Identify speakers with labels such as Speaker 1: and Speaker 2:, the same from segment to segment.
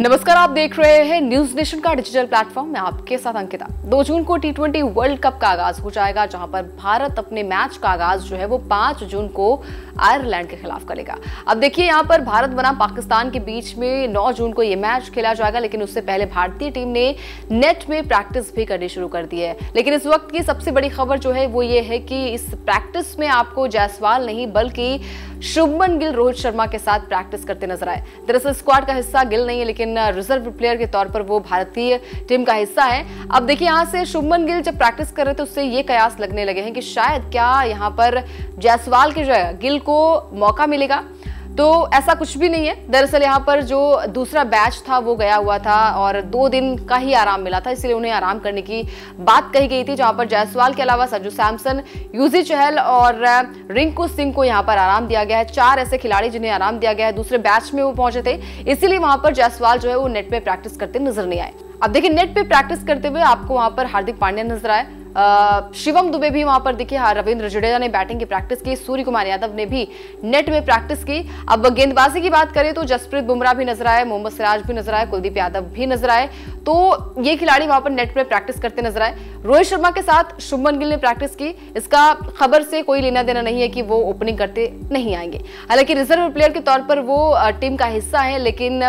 Speaker 1: नमस्कार, आप देख रहे हैं न्यूज़ नेशन का डिजिटल प्लेटफॉर्म। में आपके साथ अंकिता। दो जून को टी ट्वेंटी वर्ल्ड कप का आगाज़ हो जाएगा, जहाँ पर भारत अपने मैच का आगाज़ जो है वो पाँच जून को आयरलैंड के खिलाफ करेगा। अब देखिए, यहाँ पर भारत बनाम पाकिस्तान के बीच में नौ जून को ये मैच खेला जाएगा, लेकिन उससे पहले भारतीय टीम ने नेट में प्रैक्टिस भी करनी शुरू कर दी है। लेकिन इस वक्त की सबसे बड़ी खबर जो है वो ये है कि इस प्रैक्टिस में आपको जायसवाल नहीं, बल्कि शुभमन गिल, रोहित शर्मा के साथ प्रैक्टिस करते नज़र आए। दरअसल स्क्वाड का हिस्सा गिल नहीं है, लेकिन रिज़र्व प्लेयर के तौर पर वो भारतीय टीम का हिस्सा है। अब देखिए, यहाँ से शुभमन गिल जब प्रैक्टिस कर रहे थे, उससे ये कयास लगने लगे हैं कि शायद क्या यहाँ पर जायसवाल की जगह गिल को मौका मिलेगा। तो ऐसा कुछ भी नहीं है। दरअसल यहाँ पर जो दूसरा बैच था, वो गया हुआ था और दो दिन का ही आराम मिला था, इसलिए उन्हें आराम करने की बात कही गई थी, जहाँ पर जायसवाल के अलावा संजू सैमसन, यूजी चहल और रिंकू सिंह को यहाँ पर आराम दिया गया है। चार ऐसे खिलाड़ी जिन्हें आराम दिया गया है। दूसरे बैच में वो पहुँचे थे, इसीलिए वहाँ पर जायसवाल जो है वो नेट में प्रैक्टिस करते नज़र नहीं आए। अब देखिए, नेट पे प्रैक्टिस करते हुए आपको वहाँ पर हार्दिक पांड्या नज़र आए। शिवम दुबे भी वहाँ पर दिखे। हाँ, रविंद्र जडेजा ने बैटिंग की प्रैक्टिस की। सूर्य कुमार यादव ने भी नेट में प्रैक्टिस की। अब गेंदबाजी की बात करें तो जसप्रीत बुमराह भी नज़र आए मोहम्मद सिराज भी नज़र आए कुलदीप यादव भी नज़र आए। तो ये खिलाड़ी वहाँ पर नेट में प्रैक्टिस करते नज़र आए। रोहित शर्मा के साथ शुभमन गिल ने प्रैक्टिस की। इसका खबर से कोई लेना देना नहीं है कि वो ओपनिंग करते नहीं आएँगे। हालाँकि रिज़र्व प्लेयर के तौर पर वो टीम का हिस्सा है लेकिन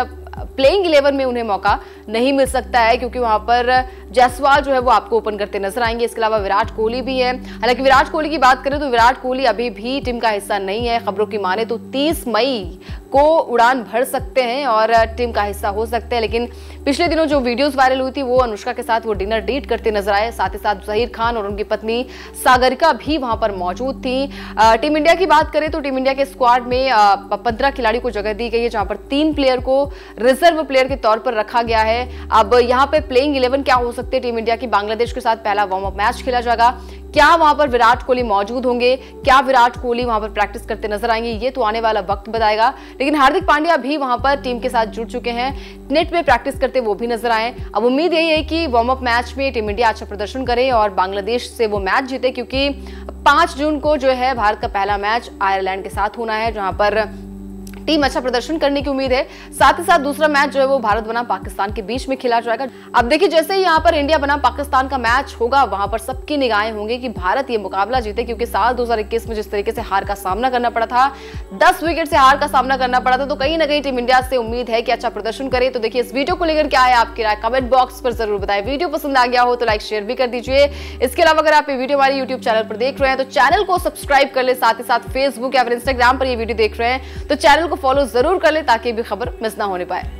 Speaker 1: प्लेइंग इलेवन में उन्हें मौका नहीं मिल सकता है क्योंकि वहाँ पर जायसवाल जो है वो आपको ओपन करते नज़र आएँगे। इसके अलावा विराट कोहली भी है। हालाँकि विराट कोहली की बात करें तो विराट कोहली अभी भी टीम का हिस्सा नहीं है। खबरों की माने तो 30 मई को उड़ान भर सकते हैं और टीम का हिस्सा हो सकते हैं। लेकिन पिछले दिनों जो वीडियोस वायरल हुई थी, वो अनुष्का के साथ वो डिनर डेट करते नज़र आए। साथ ही साथ जहीर खान और उनकी पत्नी सागरिका भी वहाँ पर मौजूद थी। टीम इंडिया की बात करें तो टीम इंडिया के स्क्वाड में पंद्रह खिलाड़ी को जगह दी गई है, जहाँ पर तीन प्लेयर को रिज़र्व प्लेयर के तौर पर रखा गया है। अब यहाँ पे प्लेइंग इलेवन क्या हो सकते हैं टीम इंडिया की। बांग्लादेश के साथ पहला वार्म अप मैच खेला जाएगा। क्या वहाँ पर विराट कोहली मौजूद होंगे? क्या विराट कोहली वहाँ पर प्रैक्टिस करते नज़र आएँगे? ये तो आने वाला वक्त बताएगा। लेकिन हार्दिक पांड्या भी वहाँ पर टीम के साथ जुड़ चुके हैं। नेट में प्रैक्टिस करते वो भी नज़र आए। अब उम्मीद यही है कि वार्म अप मैच में टीम इंडिया अच्छा प्रदर्शन करे और बांग्लादेश से वो मैच जीते, क्योंकि पाँच जून को जो है भारत का पहला मैच आयरलैंड के साथ होना है, जहाँ पर टीम अच्छा प्रदर्शन करने की उम्मीद है। साथ ही साथ दूसरा मैच जो है वो भारत बनाम पाकिस्तान के बीच में खेला जाएगा। अब देखिए, जैसे ही यहाँ पर इंडिया बनाम पाकिस्तान का मैच होगा, वहाँ पर सबकी निगाहें होंगी कि भारत ये मुकाबला जीते, क्योंकि साल 2021 में जिस तरीके से हार का सामना करना पड़ा था, दस विकेट से हार का सामना करना पड़ा था तो कहीं ना कहीं टीम इंडिया से उम्मीद है कि अच्छा प्रदर्शन करे। तो देखिए, इस वीडियो को लेकर क्या है आपकी राय? कमेंट बॉक्स पर ज़रूर बताए। वीडियो पसंद आ गया हो तो लाइक, शेयर भी कर दीजिए। इसके अलावा अगर आप ये वीडियो हमारे यूट्यूब चैनल पर देख रहे हैं तो चैनल को सब्सक्राइब कर ले। साथ ही साथ फेसबुक या फिर इंस्टाग्राम पर ये वीडियो देख रहे हैं तो चैनल फॉलो ज़रूर कर ले ताकि भी खबर मिस ना होने पाए।